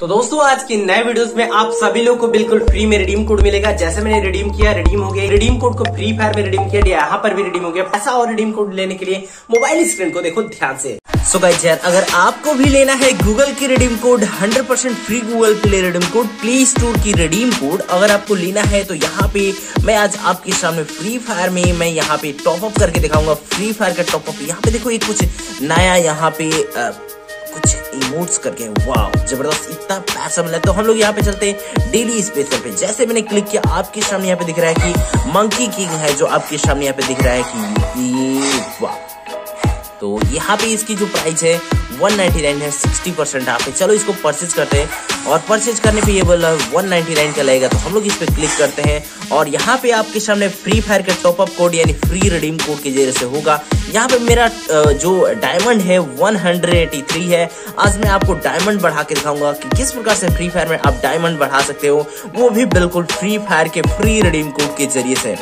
तो दोस्तों आज की नए वीडियोस में आप सभी लोग को बिल्कुल फ्री में रिडीम कोड मिलेगा। जैसे मैंने रिडीम किया रिडीम हो गया। रिडीम कोड को फ्री फायर में रिडीम किया यहाँ पर भी रिडीम हो गया। ऐसा और रिडीम कोड लेने के लिए मोबाइल स्क्रीन को देखो ध्यान से। सो गाइस यार अगर आपको भी लेना है गूगल की redeem code 100% free Google Play redeem code Play Store की रिडीम कोड अगर आपको लेना है तो यहाँ पे मैं आज आपके सामने फ्री फायर में मैं यहाँ पे टॉप अप करके दिखाऊँगा। फ्री फायर का टॉप अप यहाँ पे देखो ये कुछ नया यहाँ पे आ, इमोट्स करके। वाह ज़बरदस्त, इतना पैसा मिला। तो हम लोग यहाँ पे चलते हैं डेली स्पेशल पे। जैसे मैंने क्लिक किया, आपके सामने यहाँ पे दिख रहा है कि मंकी किंग है जो आपके सामने यहाँ पे दिख रहा है कि वाह तो यहाँ पे इसकी जो प्राइस है 199 है 60 परसेंट आप चलो इसको परचेज करते हैं और परचेज करने पे ये बोला 199 का लगेगा। तो हम लोग इस पे क्लिक करते हैं और यहाँ पे आपके सामने फ्री फायर का टॉप अप कोड यानी फ्री रिडीम कोड के ज़रिए से होगा। यहाँ पे मेरा जो डायमंड है 183 है। आज मैं आपको डायमंड बढ़ा के दिखाऊँगा कि किस प्रकार से फ्री फायर में आप डायमंड बढ़ा सकते हो। वो भी बिल्कुल फ्री फायर के फ्री रिडीम कोड के ज़रिए से।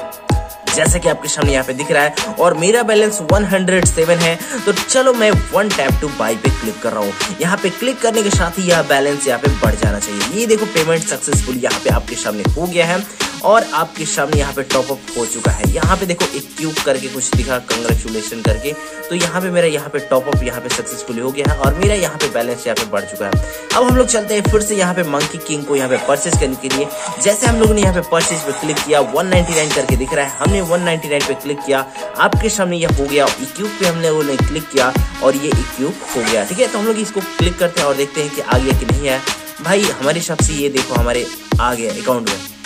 जैसे कि आपके सामने यहाँ पे दिख रहा है और मेरा बैलेंस 107 है तो चलो मैं वन टैप टू बाई पे क्लिक कर रहा हूँ। यहाँ पे क्लिक करने के साथ ही यह बैलेंस यहाँ पे बढ़ जाना चाहिए। ये देखो पेमेंट सक्सेसफुल यहाँ पे आपके सामने हो गया है। और आपके सामने यहाँ पे टॉप अप हो चुका है यहाँ पे देखो एक क्यूब करके कुछ दिखा कंग्रेचुलेशन करके तो यहाँ पे मेरा यहाँ पे टॉप अप यहाँ पे सक्सेसफुली हो गया है और मेरा यहाँ पे बैलेंस यहाँ पे बढ़ चुका है अब हम लोग चलते हैं फिर से यहाँ पे मंकी किंग को यहाँ पे परचेज करने के लिए जैसे हम लोग ने यहाँ पे परचेज पे क्लिक किया वन करके दिख रहा है हमने वन पे क्लिक किया आपके सामने यह हो गया इक्यूब पे हमने वो क्लिक किया और ये इक्यूब हो गया ठीक है तो हम लोग इसको क्लिक करते हैं और देखते हैं कि आ गया कि नहीं है भाई हमारे हिसाब से ये देखो हमारे आ गया अकाउंट में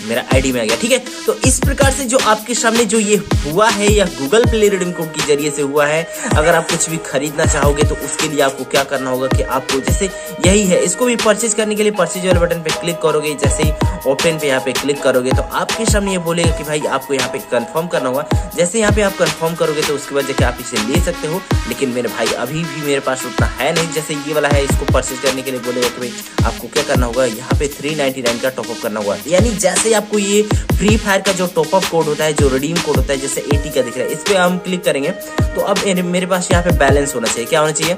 मेरा आईडी में आ गया, ठीक है? तो इस प्रकार से जो आपके सामने जो ये हुआ है, या गूगल प्ले रिडीम कोड के ज़रिए से हुआ है, अगर आप कुछ भी खरीदना चाहोगे तो उसके लिए आपको क्या करना होगा कि आपको जैसे यही है, इसको भी परचेज करने के लिए परचेज वाले बटन पे क्लिक करोगे, जैसे ही ओपन पे यहाँ पे क्लिक करोगे तो आपके सामने ये बोलेगा कि भाई, आपको यहाँ पे कंफर्म करना होगा। जैसे यहाँ पे आप कंफर्म करोगे तो उसके बाद जाके आप इसे ले सकते हो, लेकिन मेरे भाई अभी भी मेरे पास उतना है नहीं, जैसे ये वाला है, इसको परचेज करने के लिए बोलेगा कि भाई, आपको क्या करना होगा, यहाँ पे थ्री का टॉपअप करना होगा। यानी जैसे जैसे आपको ये फ्री फायर का जो टॉपअप कोड होता है, जो रिडीम कोड होता है, जैसे एटी का दिख रहा है, इस पर हम क्लिक करेंगे। तो अब मेरे पास यहाँ पे बैलेंस होना चाहिए। क्या होना चाहिए?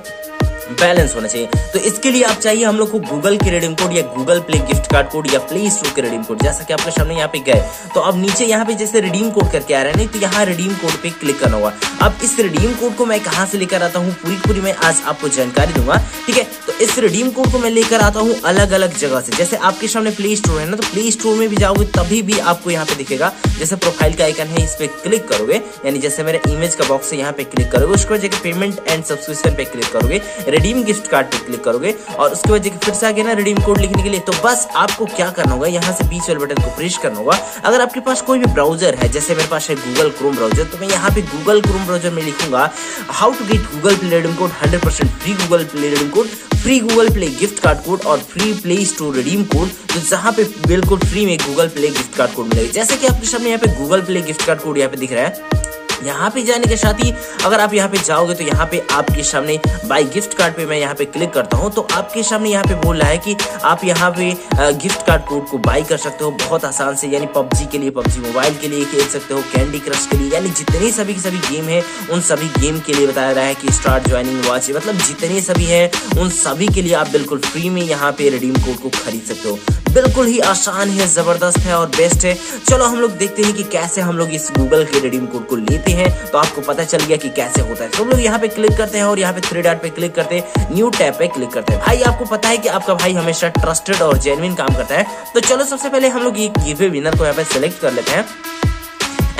बैलेंस होना चाहिए। तो इसके लिए आप चाहिए हम लोग को गूगल के रिडीम कोड या Google Play gift card code या प्ले स्टोर के रिडीम कोड जैसा कि आपके सामने यहाँ पे गए तो अब नीचे यहाँ पे जैसे रिडीम कोड करके आ रहा है नहीं तो यहाँ रिडीम कोड पे क्लिक करना होगा। अब इस रिडीम कोड को मैं कहाँ से लेकर आता हूँ? पूरी पूरी मैं आज आपको जानकारी दूँगा। ठीक है? तो इस रिडीम कोड को मैं लेकर आता हूँ अलग अलग जगह से। जैसे आपके सामने प्ले स्टोर है ना तो प्ले स्टोर में भी जाओगे, तभी भी आपको यहाँ पे दिखेगा। जैसे प्रोफ़ाइल का आइकन है, इस पे क्लिक करोगे। यानी जैसे मेरे इमेज का बॉक्स है, यहाँ पे क्लिक करोगे। उसके बाद पेमेंट एंड सब्सक्रिप्शन पे क्लिक करोगे। रिडीम गिफ्ट कार्ड पे क्लिक करोगे और उसके बाद फिर से आगे ना रिडीम कोड लिखने के लिए तो बस आपको क्या करना होगा, यहाँ से बीच वाले बटन को प्रेस करना होगा। अगर आपके पास कोई भी ब्राउज़र है, जैसे मेरे पास है गूगल क्रोम ब्राउज़र तो मैं यहाँ पे गूगल क्रोम ब्राउज़र में लिखूँगा how to get Google Play redeem code hundred free Google Play redeem code free Google Play gift card code और free Play Store redeem code तो जहाँ पे बिल्कुल फ्री में Google Play gift card code मिलेगा। जैसे कि आपके सामने यहाँ पे Google Play gift card code यहाँ पे दिख रहा है। यहाँ पे जाने के साथ ही अगर आप यहाँ पे जाओगे तो यहाँ पे आपके सामने बाई गिफ्ट कार्ड पे मैं यहाँ पे क्लिक करता हूँ तो आपके सामने यहाँ पे बोल रहा है कि आप यहाँ पे गिफ्ट कार्ड कोड को बाई कर सकते हो बहुत आसान से, यानी पबजी के लिए, पबजी मोबाइल के लिए खेल सकते हो कैंडी क्रश के लिए, यानी जितने सभी सभी गेम है, उन सभी गेम के लिए बताया रहा है कि स्टार्ट ज्वाइनिंग वॉच मतलब जितने सभी है, उन सभी के लिए आप बिल्कुल फ्री में यहाँ पे रिडीम कोड को खरीद सकते हो। बिल्कुल ही आसान है, ज़बरदस्त है और बेस्ट है। चलो हम लोग देखते हैं कि कैसे हम लोग इस गूगल के रिडीम कोड को लेते हैं तो आपको पता चल गया कि कैसे होता है। तो हम लोग यहाँ पे क्लिक करते हैं और यहाँ पे थ्री डॉट पे क्लिक करते हैं न्यू टैब पे क्लिक करते हैं। भाई आपको पता है कि आपका भाई हमेशा ट्रस्टेड और जेनविन काम करता है। तो चलो सबसे पहले हम लोग ये विनर को यहाँ पे सिलेक्ट कर लेते हैं।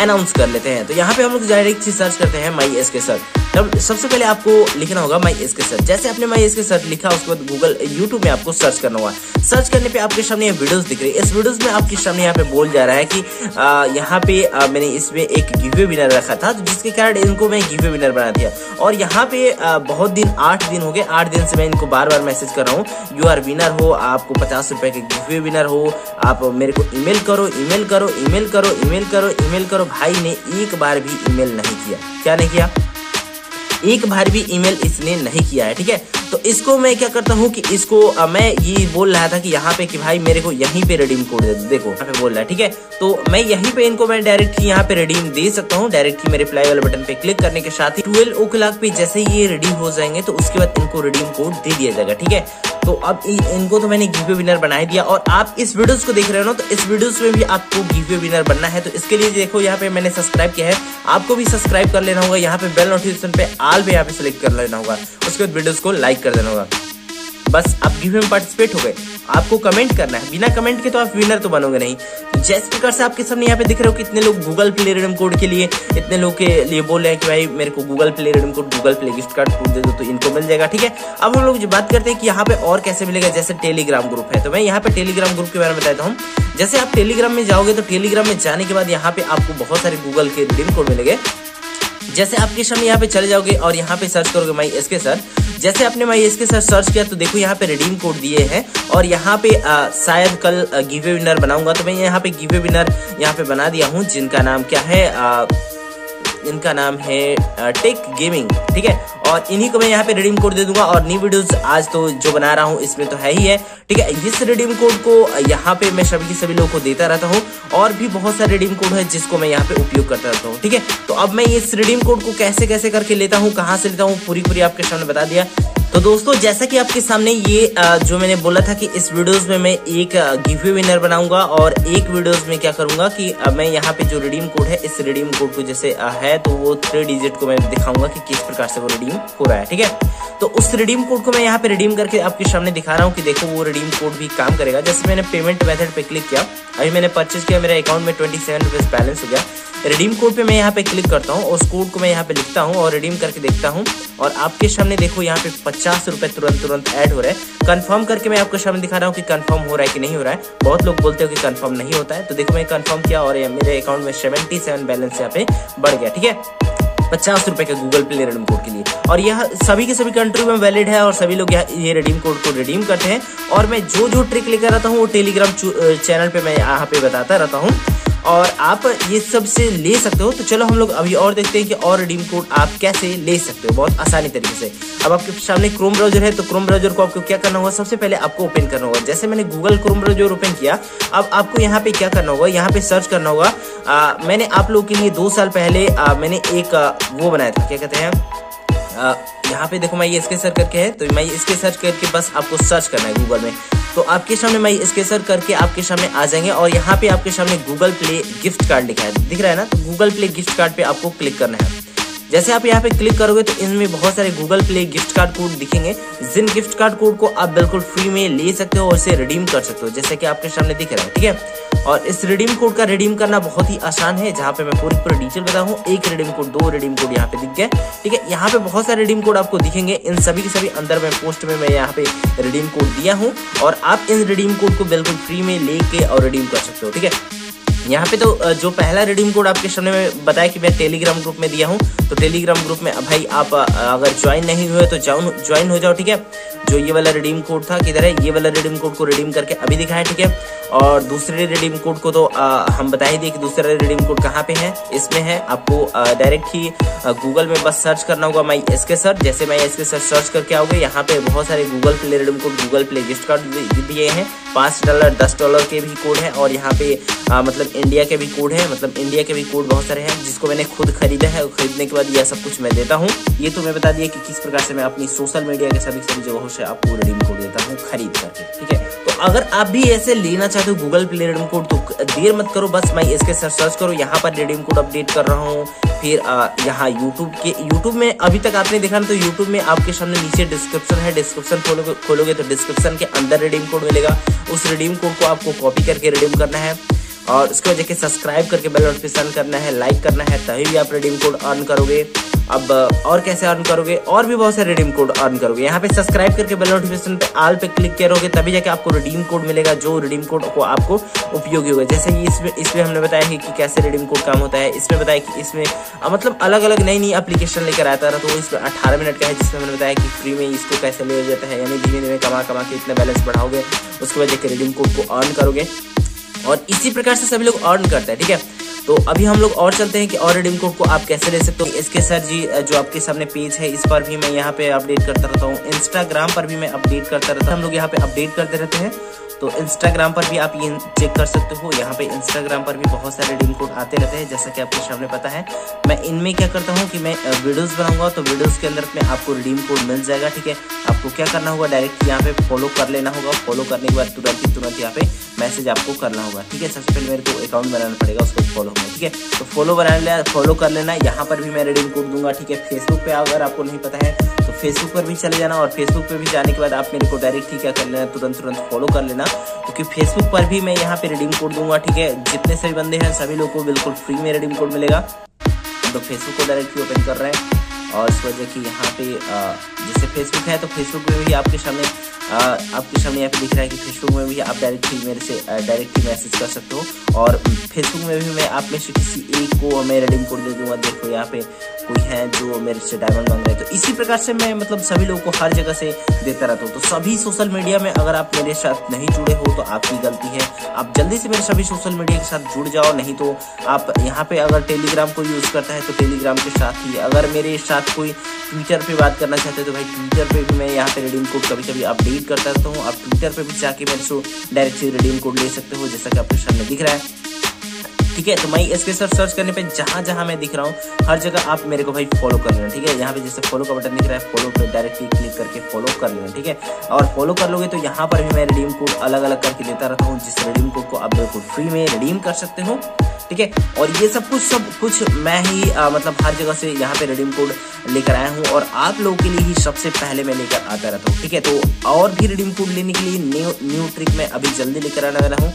अनाउंस कर लेते हैं। तो यहाँ पे हम लोग डायरेक्ट सर्च करते हैं माई एस के सर तब सबसे पहले आपको लिखना होगा माई एस के सर्च जैसे आपने माई एस के सर्च लिखा उसके बाद गूगल यूट्यूब में आपको सर्च करना होगा। सर्च करने पे आपके सामने ये वीडियोस दिख रही है। इस वीडियोस में आपके सामने यहाँ पे बोल जा रहा है कि यहाँ पे आ, मैंने इसमें एक गिवे विनर रखा था तो जिसके कारण इनको मैं गिवे विनर बना दिया। और यहाँ पे बहुत दिन, आठ दिन हो गए, आठ दिन से मैं इनको बार बार मैसेज कर रहा हूँ। यू आर विनर हो, आपको पचास रुपए के गिफ्ट विनर हो, आप मेरे को ईमेल करो ईमेल करो ईमेल करो ईमेल करो ईमेल करो। भाई ने एक बार भी ईमेल नहीं किया। क्या नहीं किया? एक बार भी ईमेल इसने नहीं किया है ठीक है? तो इसको मैं क्या करता हूँ कि इसको आ, मैं ये बोल रहा था कि यहाँ पे कि भाई मेरे को यहीं पे रिडीम कोड दे देखो यहाँ पे बोल रहा है ठीक है? तो मैं यहीं पे इनको मैं डायरेक्ट यहाँ पे रिडीम दे सकता हूँ डायरेक्ट ही मेरे रिप्लाई वाले बटन पे क्लिक करने के साथ ही ट्वेल्व ओ क्लाक पे जैसे ही ये रिडीम हो जाएँगे तो उसके बाद इनको रिडीम कोड दे दिया जाएगा ठीक है? तो अब इनको तो मैंने गिवे विनर बना दिया और आप इस वीडियोस को देख रहे हो ना तो इस वीडियोस में भी आपको गिवे विनर बनना है। तो इसके लिए देखो, यहाँ पे मैंने सब्सक्राइब किया है। आपको भी सब्सक्राइब कर लेना होगा। यहाँ पे बेल नोटिफिकेशन पे आल पे यहाँ पे सिलेक्ट कर लेना होगा। उसके बाद वीडियोज़ को लाइक कर देना होगा। बस, आप गिफ्ट में पार्टिसिपेट हो गए। आपको कमेंट करना है। बिना कमेंट के तो आप विनर तो बनोगे नहीं। जैस प्रकार से आपके सामने यहाँ पे दिख रहे हो कितने लोग गूगल प्ले रिडम कोड के लिए इतने लोग के लिए बोल रहे हैं कि भाई मेरे को Google Play redeem code Google Play gift card code दे दो तो इनको मिल जाएगा, ठीक है? अब हम लोग जो बात करते हैं कि यहाँ पे और कैसे मिलेगा, जैसे टेलीग्राम ग्रुप है। तो मैं यहाँ पे टेलीग्राम ग्रुप के बारे में बताता हूँ जैसे आप टेलीग्राम में जाओगे तो टेलीग्राम में जाने के बाद यहाँ पे आपको बहुत सारे गूगल के रिडीम कोड मिलेंगे। जैसे आपके सामने यहाँ पे चले जाओगे और यहाँ पे सर्च करोगे माई एस के सर जैसे आपने माई इसके साथ सर सर्च किया तो देखो यहाँ पे रिडीम कोड दिए हैं और यहाँ पे आ, शायद कल गिवे विनर बनाऊँगा तो मैं यहाँ पे गिवे विनर यहाँ पे बना दिया हूँ जिनका नाम क्या है आ, इनका नाम है टेक गेमिंग ठीक है? और इन्हीं को मैं यहाँ पे रिडीम कोड दे दूँगा और न्यू वीडियोस आज तो जो बना रहा हूँ, इसमें तो है ही है, ठीक है? इस रिडीम कोड को यहाँ पे मैं सभी सभी लोगों को देता रहता हूँ और भी बहुत सारे रिडीम कोड है जिसको मैं यहाँ पे उपयोग करता रहता हूँ, ठीक है? तो अब मैं इस रिडीम कोड को कैसे कैसे करके लेता हूँ, कहाँ से लेता हूँ पूरी पूरी आपके सामने बता दिया। तो दोस्तों, जैसा कि आपके सामने ये जो मैंने बोला था कि इस वीडियोस में मैं एक गिफ्ट विनर बनाऊँगा और एक वीडियोस में क्या करूँगा कि मैं यहाँ पे जो रिडीम कोड है, इस रिडीम कोड को जैसे है तो वो थ्री डिजिट को मैं दिखाऊँगा कि किस प्रकार से वो रिडीम हो रहा है, ठीक है? तो उस रिडीम कोड को मैं यहाँ पे रिडीम करके आपके सामने दिखा रहा हूँ कि देखो, वो रिडीम कोड भी काम करेगा। जैसे मैंने पेमेंट मेथड पे क्लिक किया, अभी मैंने परचेज किया, मेरे अकाउंट में ट्वेंटी सेवन रुपीज़ बैलेंस हो गया। रिडीम कोड पे मैं यहाँ पे क्लिक करता हूँ उस कोड को मैं यहाँ पे लिखता हूँ और रिडीम करके देखता हूँ। और आपके सामने देखो यहाँ पे पचास रुपए तुरंत तुरंत ऐड हो रहा है। कंफर्म करके मैं आपको सामने दिखा रहा हूँ कि कंफर्म हो रहा है कि नहीं हो रहा है। बहुत लोग बोलते हो कि कंफर्म नहीं होता है। तो देखो मैं कंफर्म किया और मेरे अकाउंट में सेवेंटी सेवन बैलेंस यहाँ पे बढ़ गया, ठीक है? पचास रुपए के गूगल प्ले रिडीम कोड के लिए। और यह सभी के सभी कंट्री में वैलिड है और सभी लोग ये रिडीम कोड को रिडीम करते हैं। और मैं जो जो ट्रिक लेकर आता हूँ, वो टेलीग्राम चैनल पे मैं यहाँ पे बताता रहता हूँ। और आप ये सबसे ले सकते हो। तो चलो हम लोग अभी और देखते हैं कि और रिडीम कोड आप कैसे ले सकते हो बहुत आसानी तरीके से। अब आपके सामने क्रोम ब्राउज़र है तो क्रोम ब्राउज़र को आपको क्या करना होगा? सबसे पहले आपको ओपन करना होगा। जैसे मैंने गूगल क्रोम ब्राउज़र ओपन किया अब आपको यहाँ पे क्या करना होगा? यहाँ पे सर्च करना होगा। मैंने आप लोगों के लिए दो साल पहले आ, मैंने एक आ, वो बनाया था। क्या कहते हैं? यहाँ पे देखो मैं ये इसके सर्च करके है तो मैं इसके सर्च करके बस आपको सर्च करना है गूगल में। तो आपके सामने मैं स्केसर करके आपके सामने आ जाएँगे और यहाँ पे आपके सामने गूगल प्ले गिफ्ट कार्ड लिखा है। दिख रहा है ना? तो गूगल प्ले गिफ्ट कार्ड पे आपको क्लिक करना है। जैसे आप यहाँ पे क्लिक करोगे तो इनमें बहुत सारे Google Play gift card code दिखेंगे। जिन गिफ्ट कार्ड कोड को आप बिल्कुल फ्री में ले सकते हो और इसे रिडीम कर सकते हो, जैसे कि आपके सामने दिख रहा है, ठीक है? और इस रिडीम कोड का रिडीम करना बहुत ही आसान है, जहाँ पे मैं पूरी पूरी डिटेल बता हूँ एक रिडीम कोड दो रिडीम कोड यहाँ पे दिख गए। ठीक है, यहाँ पे बहुत सारे रिडीम कोड आपको दिखेंगे। इन सभी के सभी अंदर में पोस्ट में मैं यहाँ पे रिडीम कोड दिया हूँ और आप इन रिडीम कोड को बिल्कुल फ्री में लेके और रिडीम कर सकते हो, ठीक है? यहाँ पे तो जो पहला रिडीम कोड आपके सामने में बताया कि मैं टेलीग्राम ग्रुप में दिया हूँ तो टेलीग्राम ग्रुप में भाई आप अगर ज्वाइन नहीं हुए तो ज्वाइन हो जाओ, ठीक है? जो ये वाला रिडीम कोड था किधर है? ये वाला रिडीम कोड को रिडीम करके अभी दिखाया ठीक है? और दूसरे रिडीम कोड को तो आ, हम बता ही दिए कि दूसरा रिडीम कोड कहाँ पे है? इसमें है। आपको डायरेक्ट ही गूगल में बस सर्च करना होगा माई एस के सर जैसे my S K sir search करके आओगे यहाँ पे बहुत सारे Google Play redeem code Google Play gift card दिए हैं। पाँच डॉलर दस डॉलर के भी कोड है और यहाँ पे आ, मतलब इंडिया के भी कोड है। मतलब इंडिया के भी कोड बहुत सारे हैं जिसको मैंने खुद खरीदा है खरीदने के बाद यह सब कुछ मैं देता हूँ। ये तो मैं बता दिया कि किस प्रकार से मैं अपनी सोशल मीडिया के सभी सभी जगहों से आपको रिडीम कोड देता हूँ, खरीद करके, ठीक है? तो अगर आप भी ऐसे लेना चाहते हो गूगल प्ले रिडीम कोड तो देर मत करो, बस मैं इसके साथ सर्च करो, यहाँ पर रिडीम कोड अपडेट कर रहा हूँ, फिर यहाँ यूट्यूब के यूट्यूब में अभी तक आपने देखा ना तो यूट्यूब में आपके सामने नीचे डिस्क्रिप्शन है डिस्क्रिप्शन खोलोगे तो डिस्क्रिप्शन के अंदर रिडीम कोड मिलेगा, उस रिडीम कोड को आपको कॉपी करके रिडीम करना है, और उसके वजह के सब्सक्राइब करके बेल नोटिफिकेशन करना है लाइक करना है, तभी भी आप रिडीम कोड अर्न करोगे। अब और कैसे अर्न करोगे? और भी बहुत सारे रिडीम कोड अर्न करोगे। यहाँ पे सब्सक्राइब करके बेल नोटिफिकेशन पे आल पे क्लिक करोगे, तभी जाके आपको रिडीम कोड मिलेगा, जो रिडीम कोड को आपको उपयोगी होगा। जैसे कि इसमें इसमें हमने बताया है कि कैसे रिडीम कोड काम होता है। इसमें बताया कि इसमें मतलब अलग अलग नई नई एप्लीकेशन लेकर आता रहा तो इसमें अठारह मिनट का है, जिसमें हमने बताया कि फ्री में इसको कैसे लिया जाता है, यानी धीमे धीमे कमा कमा के इतना बैलेंस बढ़ाओगे, उसके वजह के रिडीम कोड को अर्न करोगे। और इसी प्रकार से सभी लोग अर्न करते हैं, ठीक है? तो अभी हम लोग और चलते हैं कि और रिडीम कोड को आप कैसे ले सकते हो? इसके सर जी जो आपके सामने पेज है, इस पर भी मैं यहाँ पे अपडेट करता रहता हूँ। इंस्टाग्राम पर भी मैं अपडेट करता रहता हूँ। हम लोग यहाँ पे अपडेट करते रहते हैं। तो इंस्टाग्राम पर भी आप ये चेक कर सकते हो। यहाँ पे इंस्टाग्राम पर भी बहुत सारे रिडीम कोड आते रहते हैं, जैसा कि आपके सामने पता है। मैं इनमें क्या करता हूँ कि मैं वीडियोस बनाऊँगा तो वीडियोस के अंदर में आपको रिडीम कोड मिल जाएगा, ठीक है? आपको क्या करना होगा डायरेक्ट यहाँ पे फॉलो कर लेना होगा। फॉलो करने के बाद तुरंत ही, तुरंत यहाँ पे मैसेज आपको करना होगा, ठीक है? सबसे पहले मेरे को अकाउंट बनाना पड़ेगा, उसको फॉलो होगा ठीक है? तो फॉलो बना लिया फॉलो कर लेना। यहाँ पर भी मैं रिडीम कोड दूँगा, ठीक है? फेसबुक पे अगर आपको नहीं पता है तो फेसबुक पर भी चले जाना और फेसबुक पर भी जाने के बाद आप मेरे को डायरेक्ट ही क्या कर लेना तुरंत तुरंत फॉलो कर लेना। क्योंकि फेसबुक पर भी मैं यहाँ पे रिडीम कोड दूँगा, ठीक है? जितने सभी बंदे हैं, सभी लोग को बिल्कुल फ्री में रिडीम कोड मिलेगा। तो फेसबुक को डायरेक्ट ओपन कर रहे हैं। और इस वजह की यहाँ पे जैसे फेसबुक है तो फेसबुक में भी आपके सामने आपके सामने यहाँ पे दिख रहा है कि फेसबुक में भी आप डायरेक्ट ही मेरे से डायरेक्ट ही मैसेज कर सकते हो। और फेसबुक में भी मैं आप में से किसी एक को मैं रिडीम कोड दे दूँगा। देखो यहाँ पे कोई है जो मेरे से डायमंड मांग रहे तो इसी प्रकार से मैं मतलब सभी लोगों को हर जगह से देता रहता हूँ। तो सभी सोशल मीडिया में अगर आप मेरे साथ नहीं जुड़े हो तो आपकी गलती है। आप जल्दी से मेरे सभी सोशल मीडिया के साथ जुड़ जाओ, नहीं तो आप यहाँ पे अगर टेलीग्राम को यूज़ करता है तो टेलीग्राम के साथ ही। अगर मेरे साथ कोई ट्विटर पे बात करना चाहते हैं तो भाई ट्विटर पे भी मैं यहाँ पे रिडीम कोड कभी कभी अपडेट करता रहता हूँ। आप ट्विटर पे भी जाके मेरे से डायरेक्ट रिडीम कोड ले सकते हो, जैसा कि आपके सामने दिख रहा है। ठीक है? तो मैं इसके सर सर्च करने पे जहाँ जहाँ मैं दिख रहा हूँ, हर जगह आप मेरे को भाई फॉलो कर लेना, ठीक है? यहाँ पे जैसे फॉलो का बटन दिख रहा है फॉलो पे डायरेक्टली क्लिक करके फॉलो कर लेना, ठीक है? और फॉलो कर लोगे तो यहाँ पर भी मैं रिडीम कोड अलग अलग करके देता रहता हूँ, जिस रिडीम कोड को आप बिल्कुल फ्री में रिडीम कर सकते हो। ठीक है? और ये सब कुछ सब कुछ मैं ही आ, मतलब हर जगह से यहाँ पे रिडीम कोड लेकर आया हूँ और आप लोगों के लिए ही सबसे पहले मैं लेकर आता रहता हूँ ठीक है? तो और भी रिडीम कोड लेने के लिए न्यू न्यू ट्रिक मैं अभी जल्दी लेकर आने वाला हूँ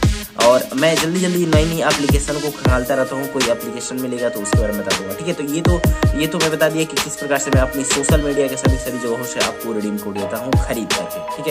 और मैं जल्दी जल्दी नई नई एप्लीकेशन को खंगालता रहता हूँ कोई एप्लीकेशन मिलेगा तो उसके बारे में बता दूँगा ठीक है? तो ये तो ये तो मैं बता दिया कि किस प्रकार से मैं अपनी सोशल मीडिया के सभी सभी जगहों से आपको रिडीम कोड देता हूँ खरीद करके ठीक है?